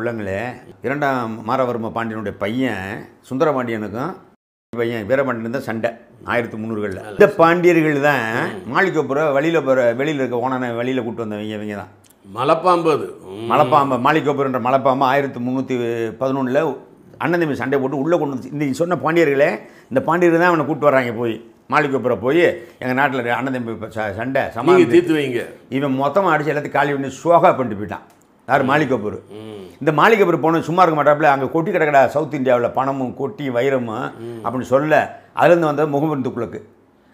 உள்ளங்களே இரண்டாம் மாரவர்ம பாண்டியனுடைய பையன் சுந்தரபாண்டியனுக்கும் பையன் வீரபாண்டியன் தான் சண்டை ஆயிரத்தி முந்நூறுகளில். இந்த பாண்டியர்கள் தான் மாளிகைப்புற வழியில் போகிற வெளியில் இருக்க ஓனனை வெளியில் கூட்டு வந்தவங்க இவங்க தான். மலைப்பாம்பு அது. மலைப்பாம்பு மாளிகைப்புறன்ற மலைப்பாம்பு ஆயிரத்தி முந்நூற்றி பதினொன்றில் அண்ணன் தம்பி சண்டை போட்டு உள்ளே கொண்டு வந்து இந்த சொன்ன பாண்டியர்களே இந்த பாண்டியர்கள் தான் அவனை கூட்டு வர்றாங்க போய் மாளிகைப்புறம் போய் எங்கள் நாட்டில் அண்ணன் தம்பி சண்டை சமாளி தீர்த்து வைங்க. இவன் மொத்தமாக அடிச்சு எல்லாத்தையும் காலி பண்ணி சோகா பண்ணிட்டு போயிட்டான். யார்? மாளிகைப்பூர் ம். இந்த மாளிகைப்பூர் போன சும்மா இருக்க மாட்டாப்புல அங்கே கொட்டி கிடக்கடா சவுத் இந்தியாவில் பணமும் கொட்டி வைரமும் அப்படின்னு சொல்ல அதுலேருந்து வந்த முகமது துக்குளுக்கு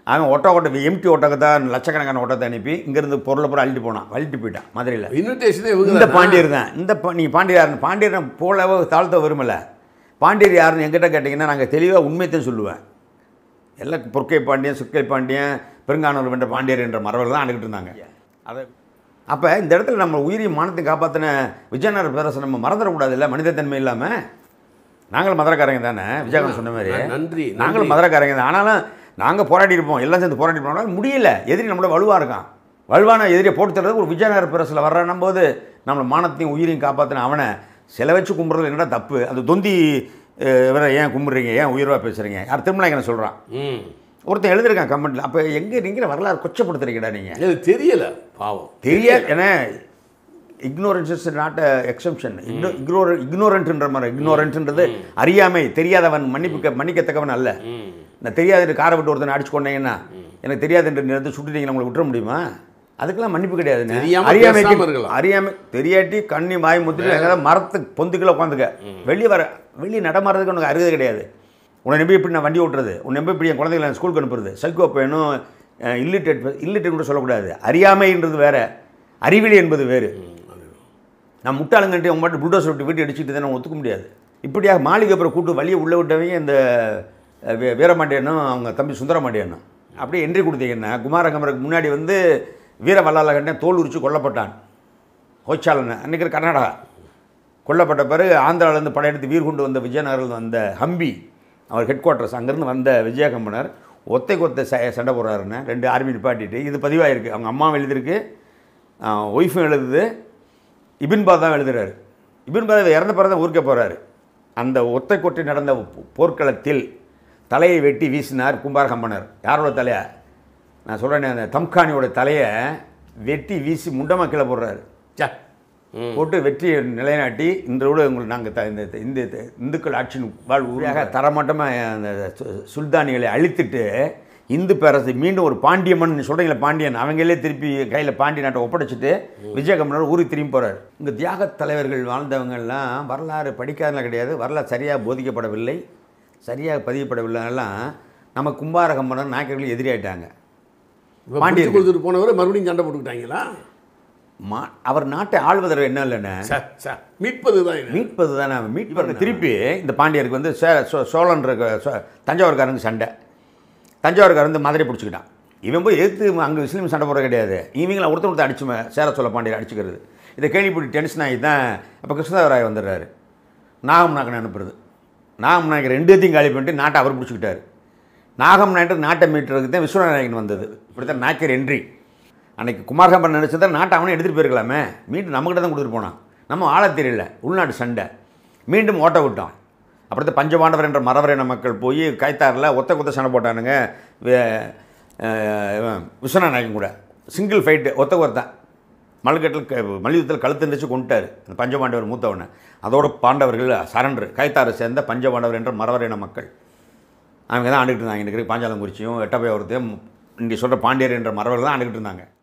அவன் ஒட்ட ஓட்ட எம்டி ஒட்டகத்தான் லட்சக்கணக்கான ஒட்டத்தை அனுப்பி இங்கேருந்து பொருளை பூரா அள்ளிட்டு போனான். அள்ளிட்டு போயிட்டான் மதுரையில். இன்விடேஷனே இந்த தானா? பாண்டியர் தான். இந்த பா- நீ பாண்டியர் யாருன்னு பாண்டியர் போலவோ தாழ்த்த வருமில்ல பாண்டியர் யாருன்னு என்கிட்ட கேட்டிங்கன்னா நாங்கள் தெளிவாக உண்மையத்தையும் சொல்லுவேன். எல்லாம் பொற்கை பாண்டியன் சுக்கை பாண்டியன் பெருங்கானூர் வென்ற பாண்டியர் என்ற மரபர்கள் தான் ஆண்டுகிட்டு இருந்தாங்க. அதை அப்போ இந்த இடத்துல நம்ம உயிரையும் மானத்தை காப்பாற்றின விஜயநகர பேரரசை நம்ம மறந்துடக்கூடாது இல்லை மனிதத்தன்மை இல்லாமல் நாங்களும் மதுரக்காரங்க தானே? விஜயகாந்த் சொன்ன மாதிரி. நன்றி நாங்களும். மதுரக்காரங்க தான். ஆனாலும் நாங்கள் போராடி இருப்போம். எல்லாம் சேர்ந்து போராடி இருப்போம். முடியல. எதிரி நம்மளோட வலுவாக இருக்கான். வலுவான எதிரியை போட்டு தர்றது ஒரு விஜயநகர பிரசில் வர்றான் போது நம்மளை மானத்தையும் உயிரையும் காப்பாற்றின அவனை சில வச்சு கும்பிட்றது என்னடா தப்பு? அந்த தொந்தி இவரை ஏன் கும்பிட்றீங்க? ஏன் உயிர்வாக பேசுகிறீங்க யார் திருமலைக்கனை சொல்கிறான் ஒருத்தன் எழுதியிருக்கான் கமெண்ட்டில் அப்போ எங்கே நீங்கள் வரலாறு கொச்சப்படுத்துறீங்கடா நீங்கள் இது தெரியல பாவம். தெரியாது ஏன்னா ignorance is not exemption ignore இக்னோரண்ட்ன்ற மாதிரி இக்னோரண்ட்ன்றது அறியாமை. தெரியாதவன் மன்னிப்புக்க மன்னிக்கத்தக்கவன் அல்ல. நான் தெரியாது காரை விட்டு ஒருத்தனை அடிச்சு கொண்டீங்கன்னா எனக்கு தெரியாது என்று நிறுத்து சுட்டுட்டீங்கன்னா உங்களை விட்டுற முடியுமா? அதுக்கெல்லாம் மன்னிப்பு அறியாமைக்கு பேசாம இருக்கலாம். அறியாமை தெரியாட்டி கண்ணி வாய் முத்திட்டு எங்கேயாவது மரத்து பொந்துக்குள்ள உட்காந்துக்க. வெளியே வர வெளியே நடமாறதுக்கு உனக்கு அருகதை கிடையாது. உன்னை நம்பி எப்படி நான் வண்டி ஓட்டுறது? உன்னை நம்பி இப்படி என் குழந்தைகளை ஸ்கூலுக்கு அனுப்புறது? சைக்கோ பையனும் இல்லிட்டேட் இல்லிட்டேட் கூட சொல்லக்கூடாது. அறியாமைன்றது வேறு. அறிவிலி என்பது வேறு. நான் முட்டாளுங்கன்ட்டு அவங்க மட்டும் புல்டோசர் விட்டு வீட்டு அடிச்சுட்டு தான் ஒத்துக்க முடியாது. இப்படியாக மாளிகை அப்புறம் கூட்டு வழியை உள்ளே விட்டவங்க இந்த வீ- வீரமாண்டியனும் அவங்க தம்பி சுந்தரமாண்டியனும் அப்படியே என்ட்ரி கொடுத்தீங்கன்னா குமாரகமருக்கு முன்னாடி வந்து வீர வல்லாளகண்டன் தோல் உரிச்சு கொல்லப்பட்டான். ஹோச்சாலன். அன்றைக்கி கர்நாடகா. கொல்லப்பட்ட பிறகு ஆந்திராவிலேருந்து படையெடுத்து வீர் கொண்டு வந்த விஜயநகரில் வந்த ஹம்பி. அவர் ஹெட் குவார்ட்டர்ஸ் அங்கேருந்து வந்த விஜயகம்பனர் ஒத்தை கொத்த ச சண்டை போடுறாருன்னு ரெண்டு ஆர்மி நிப்பாட்டிட்டு இது பதிவாகிருக்கு அவங்க அம்மாவும் எழுதியிருக்கு ஒய்ஃபும் எழுதுது இபின் பாதான் எழுதுறாரு. இபின் பாதா இறந்த பிறகு ஊருக்கே போகிறாரு அந்த ஒத்தை கொட்டி நடந்த போர்க்களத்தில் தலையை வெட்டி வீசினார் கும்பாரகம்பனர். யாரோட தலையா? நான் சொல்கிறேன் அந்த தம்கானியோட தலையை வெட்டி வீசி முண்டமாக கீழே போடுறாரு. சா போட்டு வெற்றியை நிலைநாட்டி இன்றோடு உங்களுக்கு நாங்கள் த இந்த இந்த இந்துக்கள் ஆட்சியின் வாழ் ஊராக தரமட்டமாக அந்த சு- சுல்தானிகளை அழித்துட்டு இந்து பேரரசு மீண்டும் ஒரு பாண்டியம்மன் சொல்கிறீங்களா பாண்டியன் அவங்களே திருப்பி கையில் பாண்டிய நாட்டை ஒப்படைச்சிட்டு விஜயகம்பனர் ஊருக்கு திரும்பி போகிறார் இங்கே தியாகத் தலைவர்கள் வாழ்ந்தவங்கெல்லாம் வரலாறு படிக்காதலாம் கிடையாது வரலாறு சரியாக போதிக்கப்படவில்லை சரியாக பதியப்படவில்லைலாம் நம்ம கும்பாரகம்பனர் நாயக்கர்கள் எதிரியாயிட்டாங்க. பாண்டியர் கொடுத்துட்டு போனவரை மறுபடியும் சண்டை போட்டுக்கிட்டாங்களா? மா அவர் நாட்டை ஆள்வதற்கு என்ன இல்லைண்ணே? சார் மீட்பது தான் மீட்பது தானே மீட்பது திருப்பி இந்த பாண்டியருக்கு வந்து சே சோ- சோழன்ற க- சோ- தஞ்சாவூர்காரனுக்கு சண்டை. தஞ்சாவூர்காரன் வந்து மதுரை பிடிச்சிக்கிட்டான். இவன் போய் எதிர்த்து அங்கே முஸ்லீம் சண்டை போட கிடையாது. இவங்களை ஒருத்தர் ஒருத்தர் அடிச்சு சேர சோழ பாண்டியர் அடிச்சுக்கிறது. இதை கேள்விப்பட்டு டென்ஷன் ஆகி தான் அப்போ கிருஷ்ணதேவராய வந்துடுறாரு. நாகம் நாயக்கனை அனுப்புறது. நாகம் நாயக்கர் ரெண்டுத்தையும் காலி பண்ணிட்டு நாட்டை அவர் பிடிச்சிக்கிட்டாரு. நாகம் நாயக்கர் நாட்டை மீட்டுறதுக்கு தான் விஸ்வநாயகன் வந்தது. இப்படி தான் நாயக்கர் என்ட்ரி அன்றைக்கி குமாரகம்பன் நினச்சதை நாட்டை அவனே எடுத்துகிட்டு போயிருக்கலாமே. மீண்டும் நம்மக்கிட்ட தான் கொடுத்துட்டு போனான். நம்ம ஆள தெரியல. உள்நாட்டு சண்டை. மீண்டும் ஓட்ட விட்டோம் அப்புறத்து பஞ்சபாண்டவர் என்ற மரவரின மக்கள் போய் கைத்தாரில் ஒத்த குத்த சண்டை போட்டானுங்க. வே- அஹ் கூட. சிங்கிள் ஃபைட்டு ஒத்த கொத்தான் மல்கட்டில் க மல்யுத்தத்தில் கழுத்து நிறுத்தி கொண்டுட்டார். அந்த பஞ்சபாண்டவர் மூத்தவனை. அதோட பாண்டவர்கள் சரண்டர். கைத்தாரை சேர்ந்த பஞ்சபாண்டவர் என்ற மரவரின மக்கள். அவங்க தான் ஆண்டுகிட்டு இருந்தாங்க. இன்றைக்கு பாஞ்சாலங்குறிச்சியும் எட்டப்பையாவரத்தையும் இங்கே சொல்கிற பாண்டியர் என்ற மரவர்கள் தான் ஆண்டுகிட்டு இருந்தாங்க.